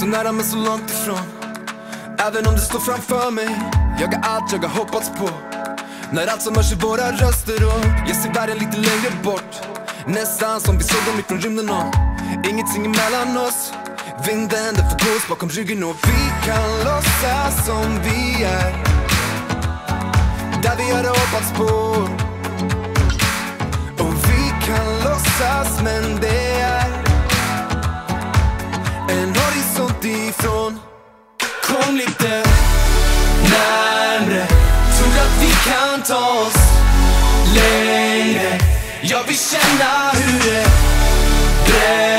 Så nära men så långt ifrån. Även om det står framför mig Jag har allt jag har hoppats på. När allt som hörs är våra röster och Jag ser världen lite längre bort. Nästan som vi såg dem ifrån rymden och Ingenting emellan oss. Vinden den får oss bakom ryggen och vi kan låtsas som vi är. Där vi hade hoppats på. En ifrån. Kom lite närmre. Tror att vi kan ta oss längre. Jag vill känna hur det bränner.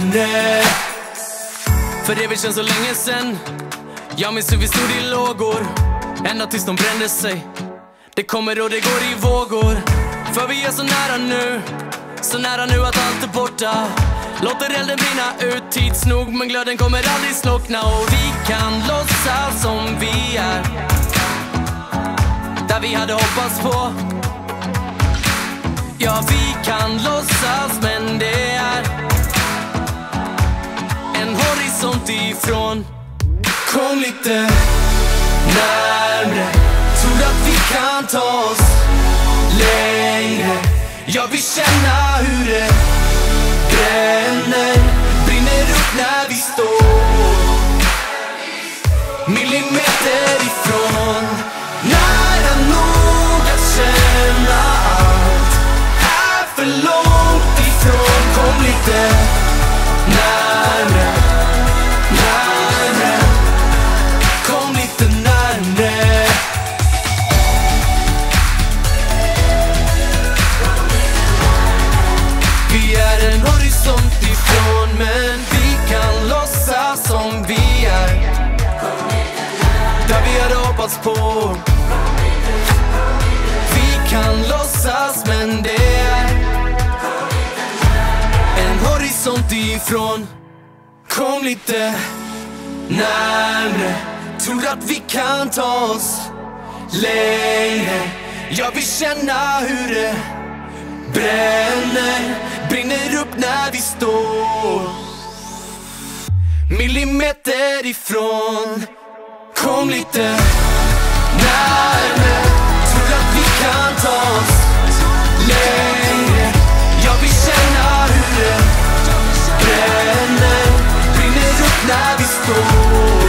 Henne. För det vi känns så länge sen. Jag minns hur vi stod i lågor. Ända tills de brände sig. Det kommer och det går i vågor. För vi är så nära nu. Så nära nu att allt är borta. Låter elden brinna ut. Tids nog Men glöden kommer aldrig slockna. Och vi kan låtsas som vi är. Där vi hade hoppats på. Ja, vi kan låtsas ifrån Kom lite närmre. Tror att vi kan ta oss längre. Jag vill känna hur det bränner. Brinner upp när vi står. Millimeter ifrån. På. Vi kan låtsas men det är en horisont ifrån. Kom lite närmre. Tror att vi kan ta oss längre. Jag vill känna hur det bränner Brinner upp när vi står Millimeter ifrån. Kom lite you.